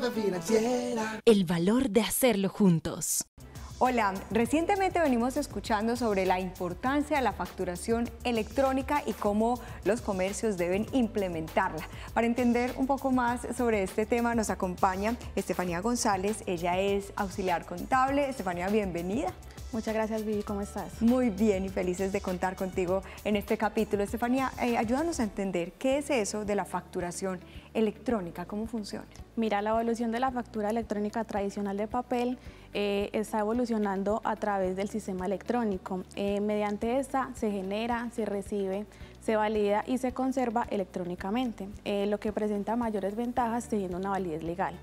Financiera. El valor de hacerlo juntos. Hola, recientemente venimos escuchando sobre la importancia de la facturación electrónica y cómo los comercios deben implementarla. Para entender un poco más sobre este tema nos acompaña Estefanía González, ella es auxiliar contable. Estefanía, bienvenida. Muchas gracias, Vivi. ¿Cómo estás? Muy bien y felices de contar contigo en este capítulo. Estefanía, eh, ayúdanos a entender qué es eso de la facturación electrónica, cómo funciona. Mira, la evolución de la factura electrónica tradicional de papel eh, está evolucionando a través del sistema electrónico. Eh, mediante esta se genera, se recibe, se valida y se conserva electrónicamente, lo que presenta mayores ventajas teniendo una validez legal.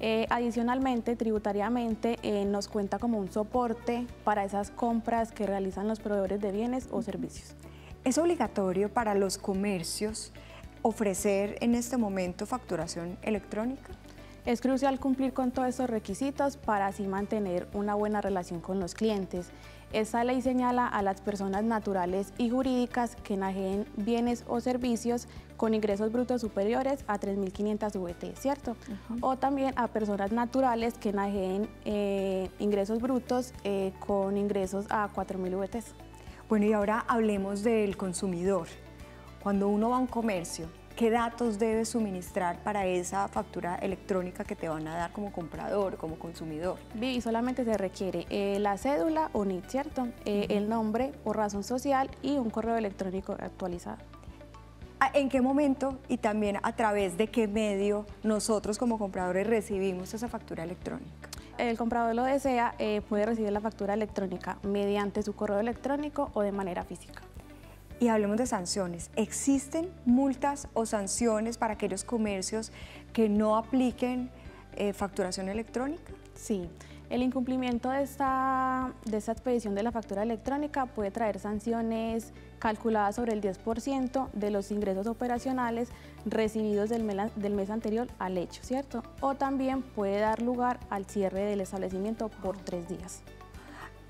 Eh, adicionalmente, tributariamente, eh, nos cuenta como un soporte para esas compras que realizan los proveedores de bienes o servicios. ¿Es obligatorio para los comercios ofrecer en este momento facturación electrónica? Es crucial cumplir con todos estos requisitos para así mantener una buena relación con los clientes. Esta ley señala a las personas naturales y jurídicas que enajeen bienes o servicios con ingresos brutos superiores a 3.500 VT, ¿cierto? O también a personas naturales que enajeen eh, ingresos brutos eh, con ingresos a 4.000 VT. Bueno, y ahora hablemos del consumidor. Cuando uno va a un comercio, ¿qué datos debes suministrar para esa factura electrónica que te van a dar como comprador, como consumidor? Y solamente se requiere eh, la cédula o NIT, ¿cierto? Eh, el nombre o razón social y un correo electrónico actualizado. Ah, ¿En qué momento y también a través de qué medio nosotros como compradores recibimos esa factura electrónica? El comprador lo desea, eh, puede recibir la factura electrónica mediante su correo electrónico o de manera física. Y hablemos de sanciones. ¿Existen multas o sanciones para aquellos comercios que no apliquen eh, facturación electrónica? Sí. El incumplimiento de esta, de esta expedición de la factura electrónica puede traer sanciones calculadas sobre el 10% de los ingresos operacionales recibidos del mes, del mes anterior al hecho, ¿cierto? O también puede dar lugar al cierre del establecimiento por tres días.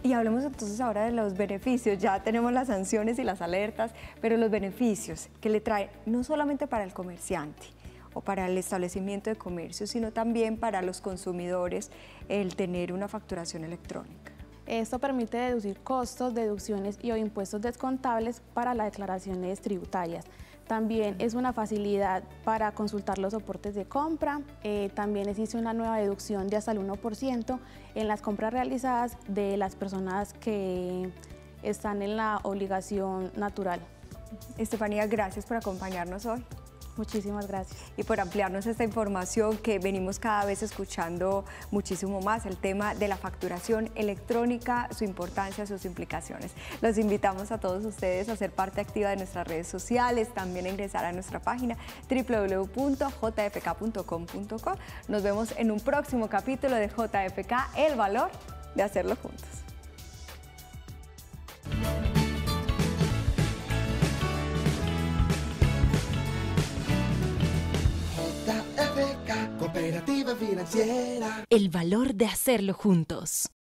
Y hablemos entonces ahora de los beneficios. Ya tenemos las sanciones y las alertas, pero los beneficios que le trae no solamente para el comerciante o para el establecimiento de comercio, sino también para los consumidores el tener una facturación electrónica. Esto permite deducir costos, deducciones y o impuestos descontables para las declaraciones tributarias. También es una facilidad para consultar los soportes de compra. Eh, también existe una nueva deducción de hasta el 1% en las compras realizadas de las personas que están en la obligación natural. Estefanía, gracias por acompañarnos hoy. Muchísimas gracias. Y por ampliarnos esta información que venimos cada vez escuchando muchísimo más, el tema de la facturación electrónica, su importancia, sus implicaciones. Los invitamos a todos ustedes a ser parte activa de nuestras redes sociales, también a ingresar a nuestra página www.jfk.com.co. Nos vemos en un próximo capítulo de JFK, el valor de hacerlo juntos. El valor de hacerlo juntos.